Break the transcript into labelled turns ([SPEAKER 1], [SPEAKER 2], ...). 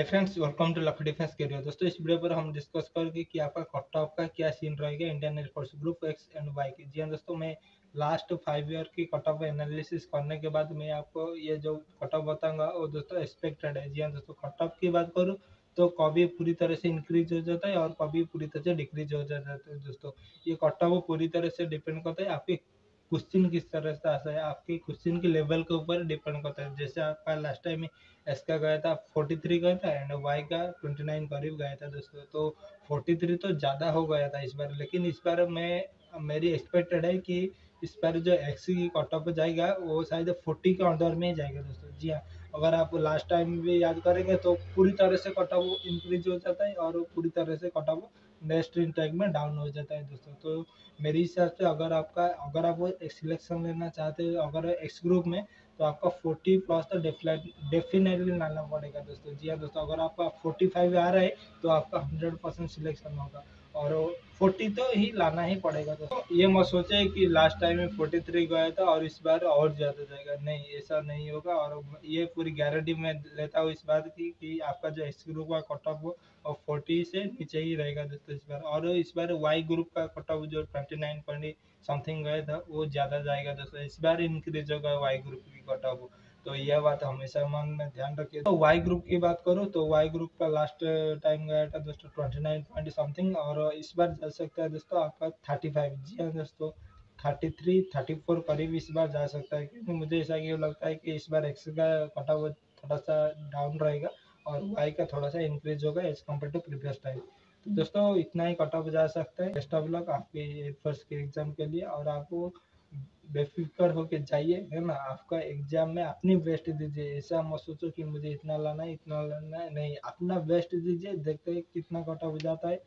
[SPEAKER 1] Hi friends welcome to luck defence career दोस्तों, इस video पर हम डिस्कस करेंगे कि आपका कट ऑफ़ का क्या सीन रहेगा Indian air force group X and Y की। जी हाँ दोस्तों, मैं लास्ट फाइव ईयर की कट ऑफ़ एनालिसिस करने के बाद मैं आपको ये जो कट ऑफ़ बताऊँगा, वो दोस्तों एक्सपेक्टेड है। जी हाँ दोस्तों कट ऑफ़ की बात करूँ तो कभी पूरी तरह से इंक्रीज हो जाता है और कभी पूरी तरह से डिक्रीज हो जाता है। दोस्तों, ये कट ऑफ़ पूरी तरह से डिपेंड करता है। आपके क्वेश्चन किस तरह से आता है, आपके क्वेश्चन के लेवल के ऊपर डिपेंड करता है। जैसे आपका लास्ट टाइम एस का गया था 43 गया था एंड वाई का 29 करीब गया था दोस्तों। तो 43 तो ज़्यादा हो गया था इस बार, लेकिन इस बार मैं, मेरी एक्सपेक्टेड है कि इस बार जो एक्स की कट ऑफ़ जाएगा, वो शायद 40 के अंदर में ही जाएगा दोस्तों। जी हाँ अगर आप लास्ट टाइम भी याद करेंगे तो पूरी तरह से कट ऑफ़ इंक्रीज हो जाता है और पूरी तरह से कट ऑफ़ नेक्स्ट इंटैक में डाउन हो जाता है दोस्तों। तो मेरे हिसाब से अगर आपका, अगर आप एक सिलेक्शन लेना चाहते हो, अगर एक्स ग्रुप में तो आपका 40 प्लस तो डेफिनेटली लाना पड़ेगा दोस्तों। जी हाँ दोस्तों, अगर आपका 45 आ रहा है तो आपका 100 परसेंट सिलेक्शन होगा। और फोर्टी तो ही लाना ही पड़ेगा। तो ये मत सोचे कि लास्ट टाइम में फोर्टी थ्री गया था और इस बार और ज़्यादा जाएगा। नहीं, ऐसा नहीं होगा और ये पूरी गारंटी मैं लेता हूँ इस बात की, कि आपका जो ग्रुप का कट ऑफ़ और फोर्टी से नीचे ही रहेगा दोस्तों इस बार। और इस बार वाई ग्रुप का कट ऑफ़ जो ट्वेंटी समथिंग गया था, वो ज़्यादा जाएगा दोस्तों। इस बार इंक्रीज होगा वाई ग्रुप की कट ऑफ़ तो यह बात हमेशा मन में ध्यान रखिए। तो वाई ग्रुप की बात करूँ तो वाई ग्रुप का लास्ट टाइम गया था दोस्तों ट्वेंटी नाइन पॉइंट समथिंग और इस बार जा सकता है दोस्तों आपका थर्टी फाइव जी हाँ दोस्तों। थर्टी थ्री थर्टी फोर करीब इस बार जा सकता है क्योंकि मुझे ऐसा क्यों लगता है कि इस बार एक्स का कटा हुआ थोड़ा सा डाउन रहेगा और वाई का थोड़ा सा इंक्रीज होगा as compared to previous time तो दोस्तों इतना ही कट ऑफ़ जा सकता है। बेस्ट ऑफ़ लक आपके फ़र्स्ट के एग्ज़ाम के लिए और आपको बेफिक्र होके जाइए, है ना? आपका एग्ज़ाम में अपनी बेस्ट दीजिए। ऐसा मत सोचो कि मुझे इतना लाना है, इतना लाना है। नहीं, अपना बेस्ट दीजिए, देखते हैं कितना कटा हो जाता है।